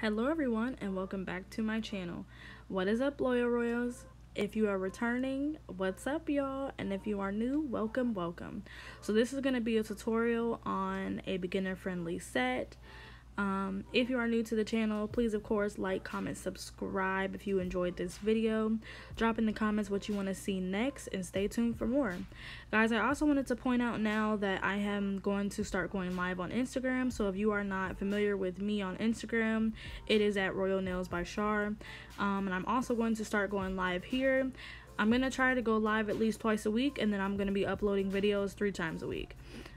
Hello everyone and welcome back to my channel. What is up Loyal Royals? If you are returning, what's up y'all? And if you are new, welcome, welcome. So this is going to be a tutorial on a beginner friendly set. Um, if you are new to the channel, please of course like, comment, subscribe if you enjoyed this video. Drop in the comments what you want to see next and stay tuned for more. Guys, I also wanted to point out now that I am going to start going live on Instagram. So if you are not familiar with me on Instagram, it is at Royal Nails by Shar. Um, and I'm also going to start going live here. I'm going to try to go live at least twice a week and then I'm going to be uploading videos three times a week.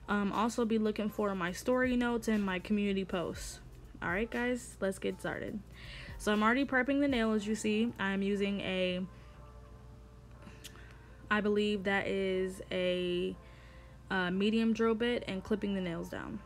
Um, also be looking for my story notes and my community posts. Alright guys, let's get started. So I'm already prepping the nail as you see. I'm using a, I believe that is a, a medium drill bit and clipping the nails down.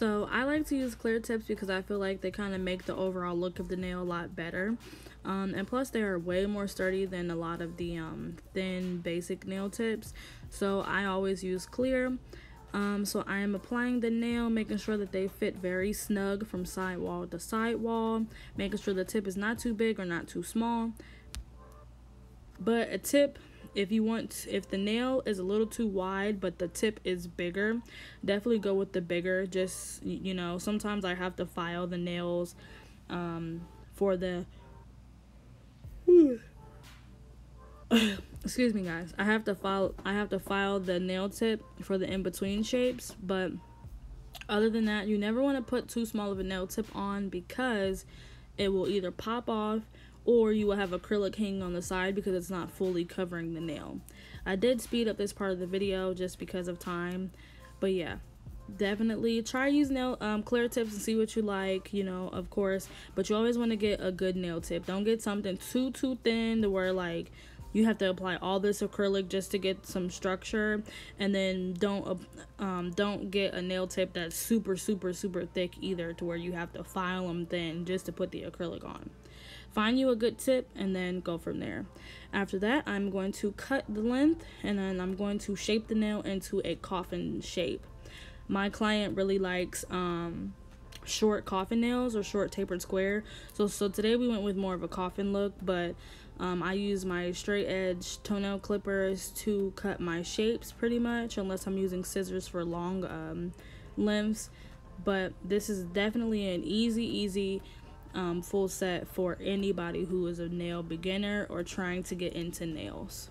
So I like to use clear tips because I feel like they kind of make the overall look of the nail a lot better. Um, and plus they are way more sturdy than a lot of the um, thin basic nail tips. So I always use clear. Um, so I am applying the nail, making sure that they fit very snug from sidewall to sidewall, making sure the tip is not too big or not too small. But a tip if you want if the nail is a little too wide but the tip is bigger definitely go with the bigger. Just you know sometimes i have to file the nails um for the excuse me guys. I have to file i have to file the nail tip for the in-between shapes but other than that you never want to put too small of a nail tip on because it will either pop off or you will have acrylic hanging on the side because it's not fully covering the nail. I did speed up this part of the video just because of time, but yeah, definitely try using nail um, clear tips and see what you like, you know, of course, but you always want to get a good nail tip. Don't get something too, too thin to where like you have to apply all this acrylic just to get some structure and then don't um, don't get a nail tip that's super super super thick either to where you have to file them thin just to put the acrylic on. Find you a good tip and then go from there. After that i'm going to cut the length and then i'm going to shape the nail into a coffin shape. My client really likes um, short coffin nails or short tapered square. So so today we went with more of a coffin look but um, I use my straight edge toenail clippers to cut my shapes pretty much unless I'm using scissors for long um, lengths but this is definitely an easy easy um, full set for anybody who is a nail beginner or trying to get into nails.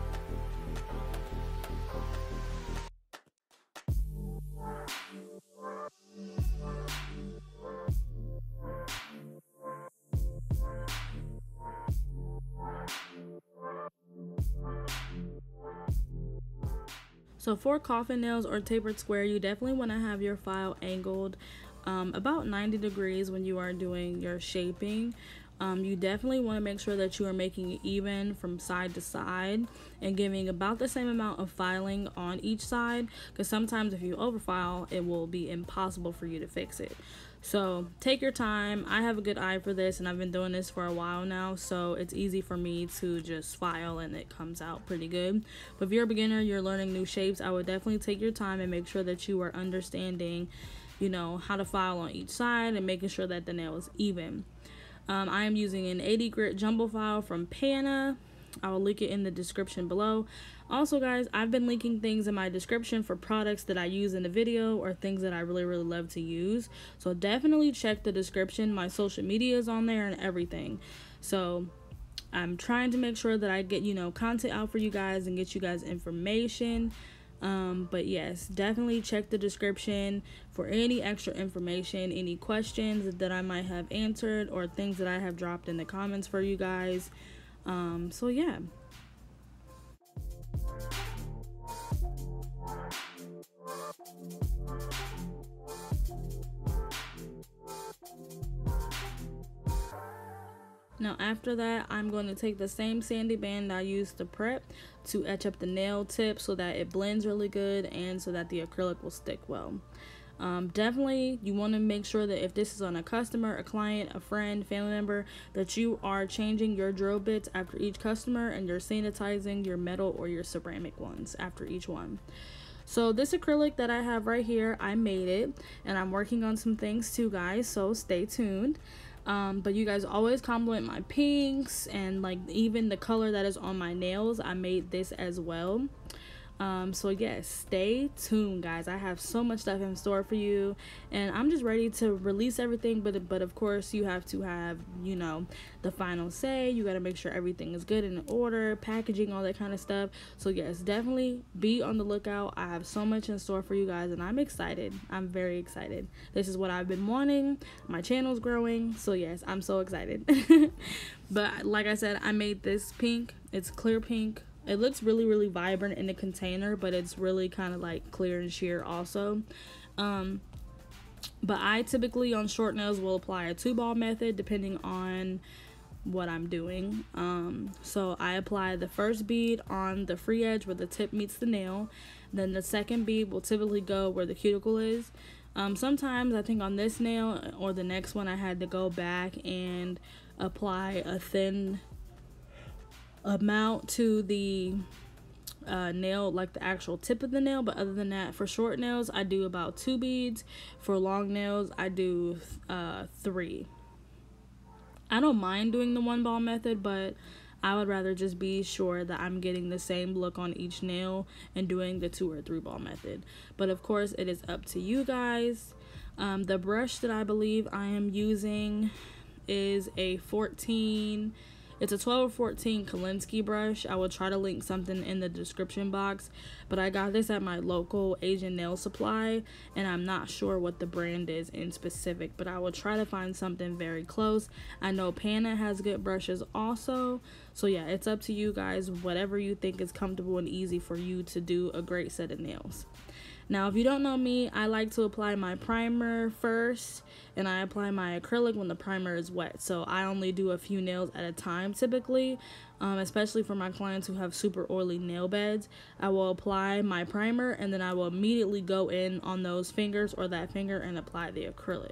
So for coffin nails or tapered square, you definitely want to have your file angled um, about 90 degrees when you are doing your shaping. Um, you definitely want to make sure that you are making it even from side to side and giving about the same amount of filing on each side because sometimes if you overfile it will be impossible for you to fix it so take your time. I have a good eye for this and I've been doing this for a while now. So it's easy for me to just file and it comes out pretty good. But if you're a beginner, you're learning new shapes, I would definitely take your time and make sure that you are understanding, you know, how to file on each side and making sure that the nail is even. Um, I am using an 80 grit jumbo file from Pana. I will link it in the description below. Also, guys, I've been linking things in my description for products that I use in the video or things that I really, really love to use. So definitely check the description. My social media is on there and everything. So I'm trying to make sure that I get, you know, content out for you guys and get you guys information. Um, but yes, definitely check the description for any extra information, any questions that I might have answered, or things that I have dropped in the comments for you guys. Um, so yeah. Now after that, I'm going to take the same sanding band I used to prep to etch up the nail tip so that it blends really good and so that the acrylic will stick well. Um, definitely, you want to make sure that if this is on a customer, a client, a friend, family member, that you are changing your drill bits after each customer and you're sanitizing your metal or your ceramic ones after each one. So this acrylic that I have right here, I made it and I'm working on some things too guys, so stay tuned. Um, but you guys always compliment my pinks and like even the color that is on my nails. I made this as well. Um, so yes, stay tuned, guys. I have so much stuff in store for you, and I'm just ready to release everything. But but of course, you have to have you know the final say. You got to make sure everything is good in order, packaging, all that kind of stuff. So yes, definitely be on the lookout. I have so much in store for you guys, and I'm excited. I'm very excited. This is what I've been wanting. My channel's growing, so yes, I'm so excited. but like I said, I made this pink. It's clear pink it looks really really vibrant in the container but it's really kind of like clear and sheer also. Um but i typically on short nails will apply a two ball method depending on what i'm doing. Um so i apply the first bead on the free edge where the tip meets the nail. Then the second bead will typically go where the cuticle is. Um, sometimes I think on this nail or the next one I had to go back and apply a thin amount to the uh, nail like the actual tip of the nail but other than that for short nails I do about two beads. For long nails I do uh, three. I don't mind doing the one ball method but I would rather just be sure that I'm getting the same look on each nail and doing the two or three ball method. But of course it is up to you guys. Um, the brush that I believe I am using is a 14 it's a 12 or 14 Kolinsky brush. I will try to link something in the description box, but I got this at my local Asian nail supply, and I'm not sure what the brand is in specific, but I will try to find something very close. I know Pana has good brushes also, so yeah, it's up to you guys, whatever you think is comfortable and easy for you to do a great set of nails. Now, if you don't know me, I like to apply my primer first and I apply my acrylic when the primer is wet. So I only do a few nails at a time typically, um, especially for my clients who have super oily nail beds. I will apply my primer and then I will immediately go in on those fingers or that finger and apply the acrylic.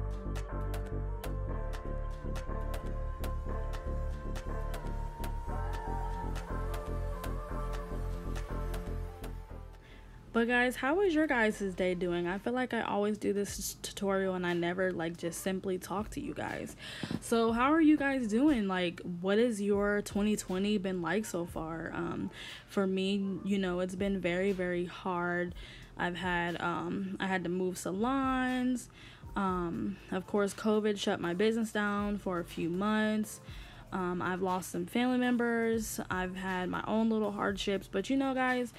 But guys, how is your guys' day doing? I feel like I always do this tutorial and I never like just simply talk to you guys. So how are you guys doing? Like what has your 2020 been like so far? Um for me, you know, it's been very very hard. I've had um I had to move salons. Um of course, COVID shut my business down for a few months. Um, I've lost some family members. I've had my own little hardships, but you know, guys,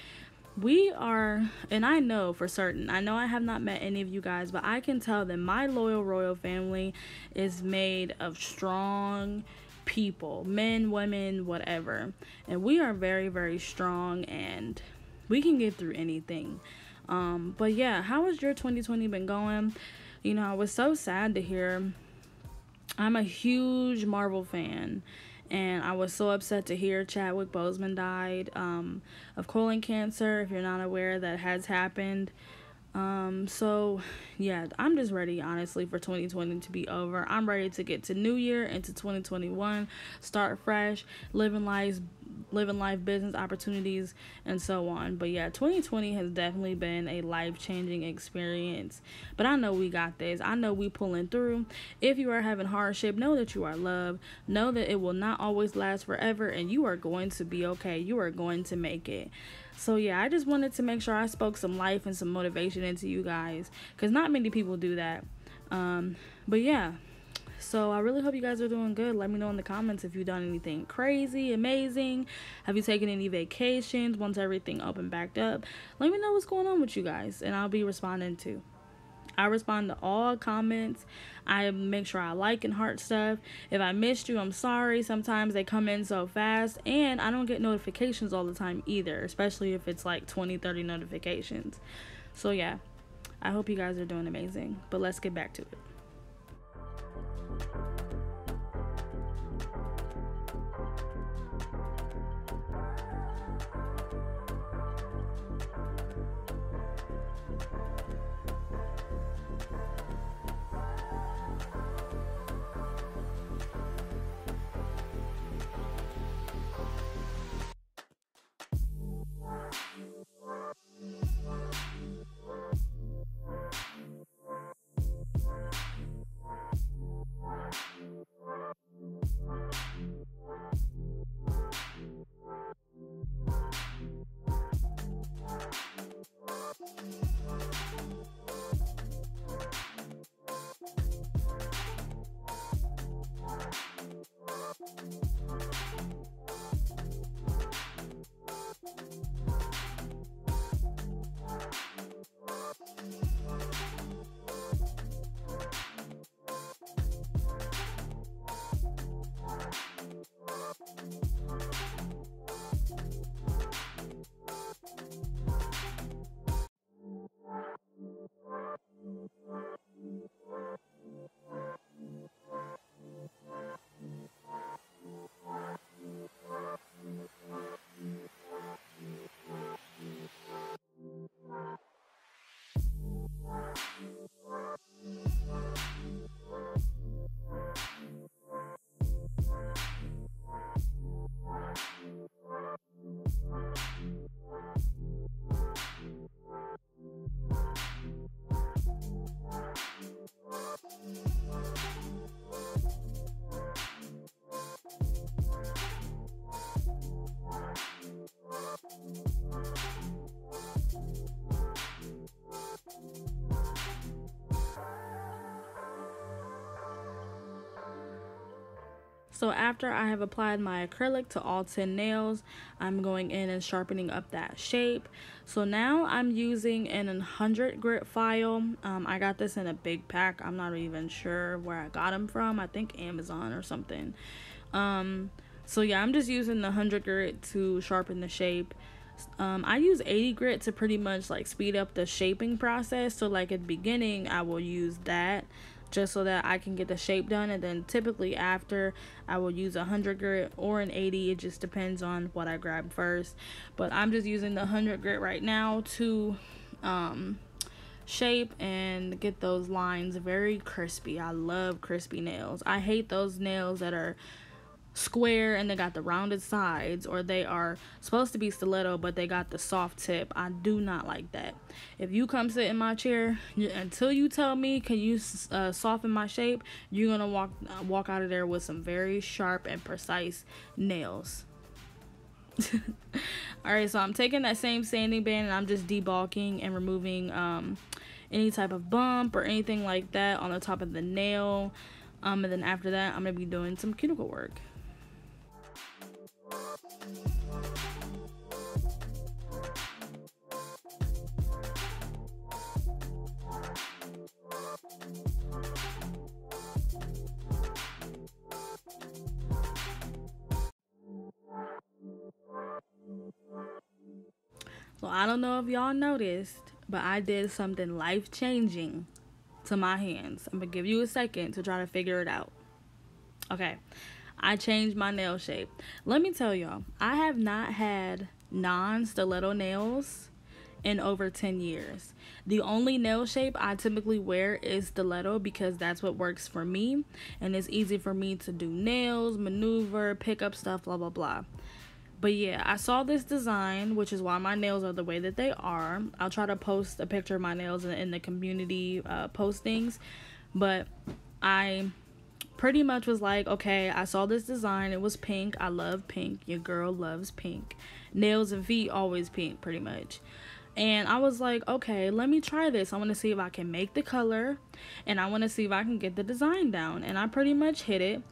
we are and i know for certain i know i have not met any of you guys but i can tell that my loyal royal family is made of strong people men women whatever. And we are very very strong and we can get through anything. Um but yeah how has your 2020 been going? You know i was so sad to hear. I'm a huge marvel fan and I was so upset to hear Chadwick Boseman died um, of colon cancer. If you're not aware, that has happened. Um, so yeah, I'm just ready, honestly, for 2020 to be over. I'm ready to get to New Year into 2021, start fresh, living life, living life business opportunities and so on. But yeah 2020 has definitely been a life-changing experience. But i know we got this. I know we pulling through. If you are having hardship know that you are loved. Know that it will not always last forever and you are going to be okay. You are going to make it. So yeah i just wanted to make sure i spoke some life and some motivation into you guys because not many people do that. Um but yeah so I really hope you guys are doing good. Let me know in the comments if you've done anything crazy, amazing. Have you taken any vacations once everything opened back up? Let me know what's going on with you guys and I'll be responding too. I respond to all comments. I make sure I like and heart stuff. If I missed you, I'm sorry. Sometimes they come in so fast and I don't get notifications all the time either, especially if it's like 20, 30 notifications. So yeah, I hope you guys are doing amazing. But let's get back to it. Thank you. So after I have applied my acrylic to all 10 nails, I'm going in and sharpening up that shape. So now I'm using an 100 grit file. Um, I got this in a big pack. I'm not even sure where I got them from. I think Amazon or something. Um, so yeah, I'm just using the 100 grit to sharpen the shape. Um, I use 80 grit to pretty much like speed up the shaping process. So like at the beginning, I will use that just so that I can get the shape done. And then typically after, I will use a 100 grit or an 80. It just depends on what I grab first. But I'm just using the 100 grit right now to um, shape and get those lines very crispy. I love crispy nails. I hate those nails that are square and they got the rounded sides or they are supposed to be stiletto but they got the soft tip. I do not like that. If you come sit in my chair until you tell me can you uh, soften my shape you're gonna walk uh, walk out of there with some very sharp and precise nails. All right so i'm taking that same sanding band and i'm just debulking and removing um, any type of bump or anything like that on the top of the nail um, and then after that i'm gonna be doing some cuticle work So I don't know if y'all noticed, but I did something life changing to my hands. I'm gonna give you a second to try to figure it out. Okay, I changed my nail shape. Let me tell y'all, I have not had non stiletto nails in over 10 years. The only nail shape I typically wear is stiletto because that's what works for me and it's easy for me to do nails, maneuver, pick up stuff, blah blah blah. But yeah, I saw this design, which is why my nails are the way that they are. I'll try to post a picture of my nails in, the community uh, postings. But I pretty much was like, okay, I saw this design. It was pink. I love pink. Your girl loves pink. Nails and feet, always pink, pretty much. And I was like, okay, let me try this. I want to see if I can make the color and I want to see if I can get the design down. And I pretty much hit it.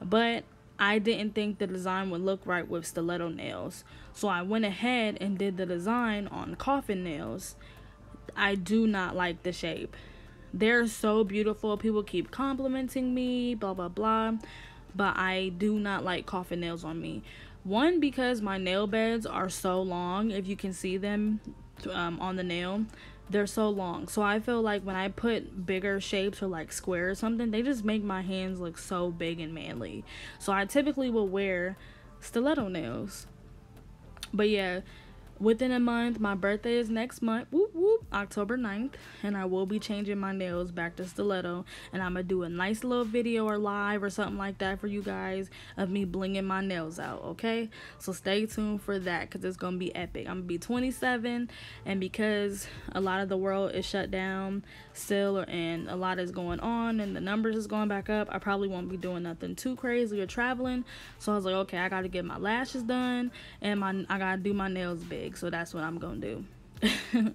But I didn't think the design would look right with stiletto nails. So I went ahead and did the design on coffin nails. I do not like the shape. They're so beautiful. People keep complimenting me, blah, blah, blah. But I do not like coffin nails on me. One, because my nail beds are so long. If you can see them um, on the nail, they're so long. So I feel like when I put bigger shapes or like square or something, they just make my hands look so big and manly. So I typically will wear stiletto nails. But yeah, within a month. My birthday is next month, whoop whoop, October 9th, and I will be changing my nails back to stiletto. And I'm gonna do a nice little video or live or something like that for you guys of me blinging my nails out, okay? So stay tuned for that because it's gonna be epic. I'm gonna be 27, and because a lot of the world is shut down still, and a lot is going on, and the numbers is going back up, I probably won't be doing nothing too crazy or traveling. So I was like, okay, I gotta get my lashes done, and my I gotta do my nails big big, so that's what I'm gonna do.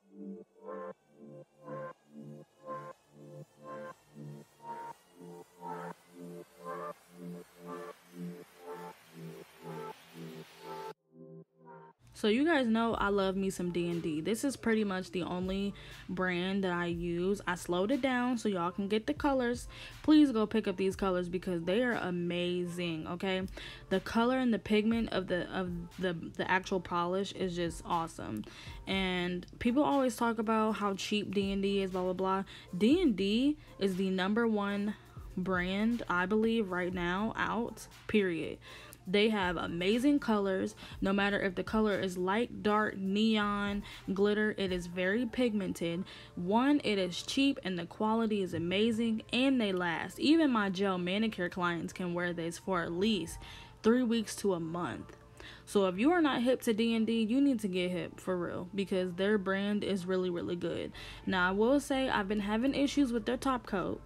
So you guys know I love me some D&D. This is pretty much the only brand that I use. I slowed it down so y'all can get the colors. Please go pick up these colors because they are amazing, okay? The color and the pigment of the of the the actual polish is just awesome. And people always talk about how cheap D&D is blah blah blah. D&D is the number 1 brand I believe right now out. Period. They have amazing colors. No matter if the color is light, dark, neon, glitter, it is very pigmented. One, it is cheap and the quality is amazing and they last. Even my gel manicure clients can wear this for at least three weeks to a month. So if you are not hip to D&D, you need to get hip for real because their brand is really really good. Now I will say I've been having issues with their top coat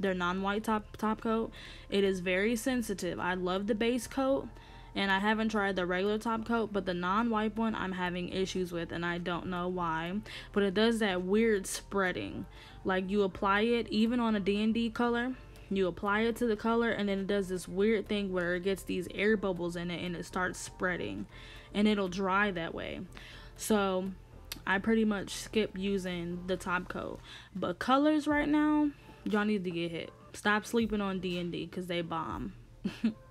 their non-wipe top top coat. It is very sensitive. I love the base coat and I haven't tried the regular top coat, but the non-wipe one I'm having issues with and I don't know why. But it does that weird spreading. Like you apply it even on a D&D color you apply it to the color and then it does this weird thing where it gets these air bubbles in it and it starts spreading and it'll dry that way so i pretty much skip using the top coat but colors right now y'all need to get hit. Stop sleeping on d&d because they bomb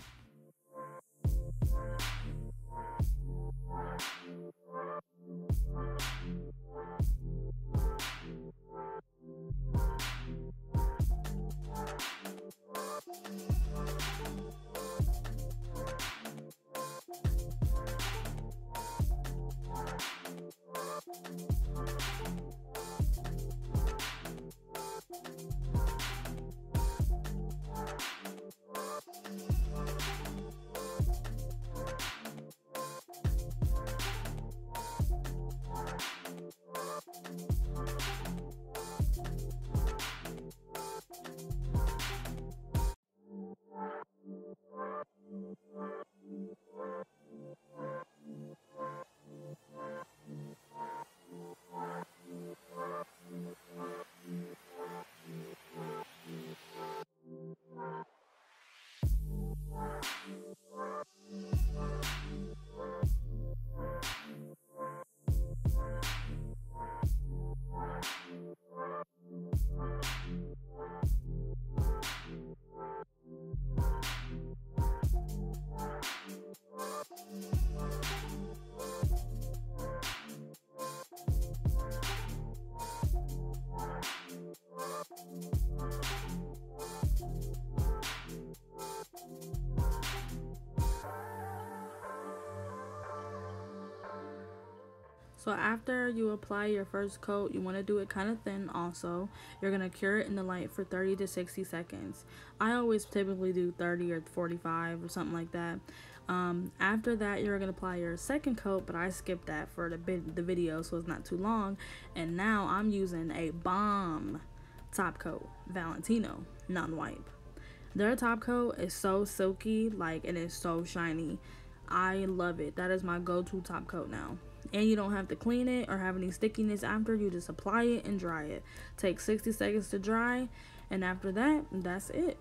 So after you apply your first coat, you want to do it kind of thin also. You're going to cure it in the light for 30 to 60 seconds. I always typically do 30 or 45 or something like that. Um, after that, you're going to apply your second coat, but I skipped that for the, the video so it's not too long. And now I'm using a bomb top coat, Valentino, non-wipe. Their top coat is so silky, like, and it's so shiny. I love it. That is my go-to top coat now and you don't have to clean it or have any stickiness after you just apply it and dry it. Take 60 seconds to dry and after that that's it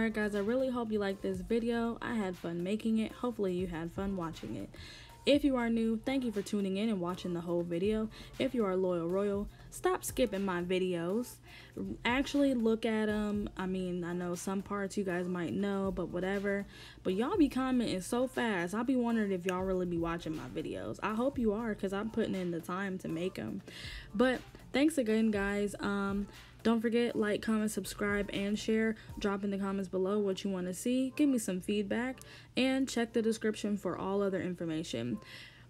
Alright guys, I really hope you liked this video. I had fun making it. Hopefully you had fun watching it. If you are new, thank you for tuning in and watching the whole video. If you are loyal royal, stop skipping my videos. Actually look at them. I mean, I know some parts you guys might know, but whatever. But y'all be commenting so fast. I'll be wondering if y'all really be watching my videos. I hope you are because I'm putting in the time to make them. But thanks again, guys. Um, don't forget, like, comment, subscribe, and share. Drop in the comments below what you want to see. Give me some feedback. And check the description for all other information.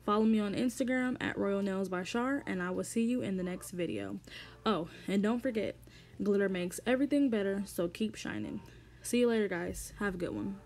Follow me on Instagram at Royal Nails by Shar, and I will see you in the next video. Oh, and don't forget, glitter makes everything better, so keep shining. See you later, guys. Have a good one.